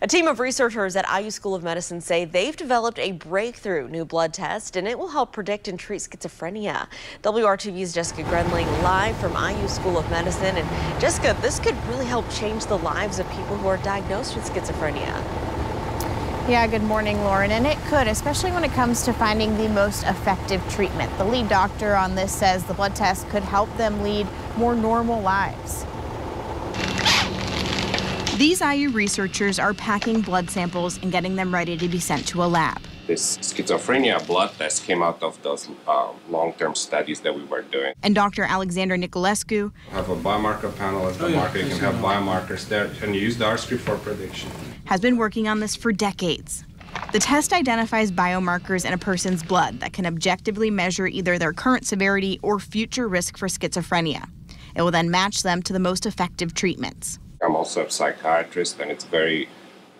A team of researchers at IU School of Medicine say they've developed a breakthrough new blood test and it will help predict and treat schizophrenia. WRTV's Jessica Grenling live from IU School of Medicine. And Jessica, this could really help change the lives of people who are diagnosed with schizophrenia. Yeah, good morning, Lauren. And it could, especially when it comes to finding the most effective treatment. The lead doctor on this says the blood test could help them lead more normal lives. These IU researchers are packing blood samples and getting them ready to be sent to a lab. This schizophrenia blood test came out of those uh, long-term studies that we were doing. And Dr. Alexander Niculescu have a biomarker panel at the oh, market. You can have biomarkers there and use the R-script for prediction. Has been working on this for decades. The test identifies biomarkers in a person's blood that can objectively measure either their current severity or future risk for schizophrenia. It will then match them to the most effective treatments. I'm also a psychiatrist, and it's very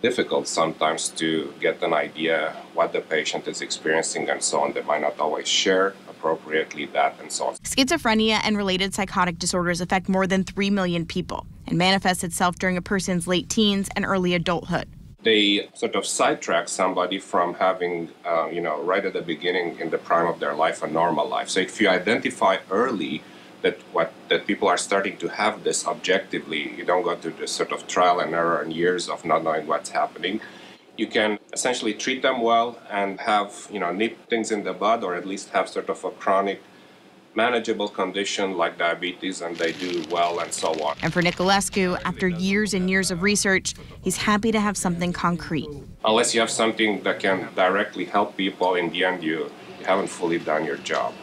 difficult sometimes to get an idea what the patient is experiencing and so on. They might not always share appropriately that and so on. Schizophrenia and related psychotic disorders affect more than 3 million people and manifests itself during a person's late teens and early adulthood. They sort of sidetrack somebody from having, uh, you know, right at the beginning in the prime of their life, a normal life. So if you identify early, that what that people are starting to have this objectively. You don't go through this sort of trial and error and years of not knowing what's happening. You can essentially treat them well and have you know nip things in the bud, or at least have sort of a chronic manageable condition like diabetes and they do well and so on. And for Niculescu, after years and years of research, he's happy to have something concrete. Unless you have something that can directly help people, in the end, you haven't fully done your job.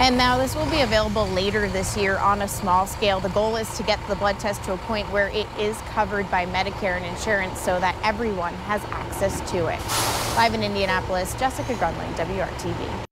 And now this will be available later this year on a small scale. The goal is to get the blood test to a point where it is covered by Medicare and insurance so that everyone has access to it. Live in Indianapolis, Jessica Grunling, WRTV.